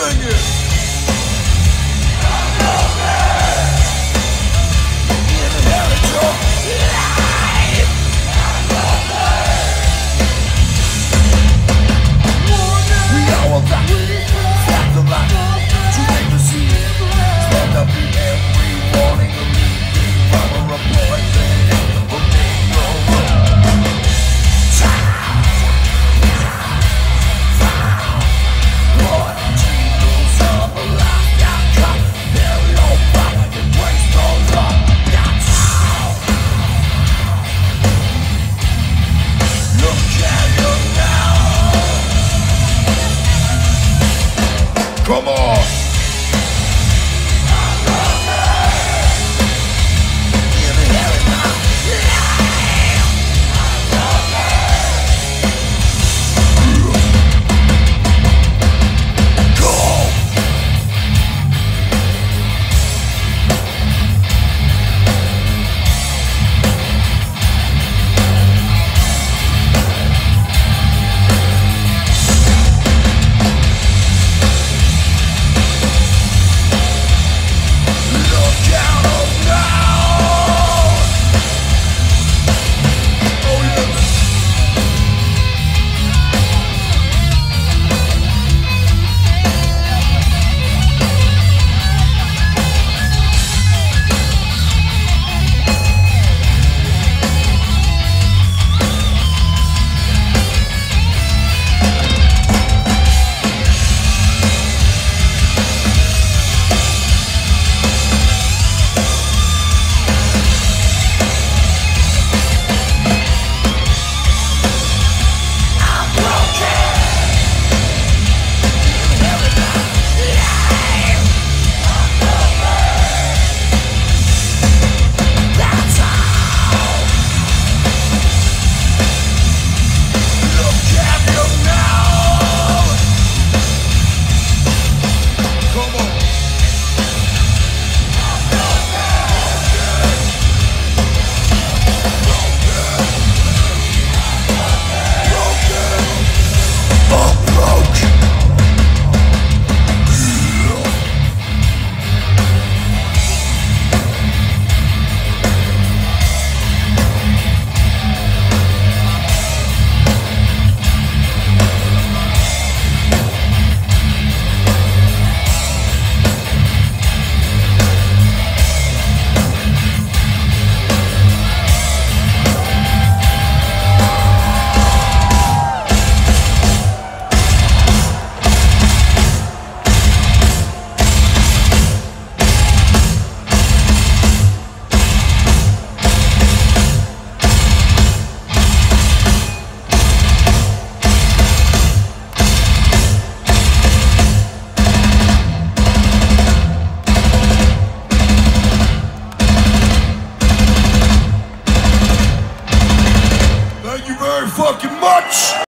sing. Come on.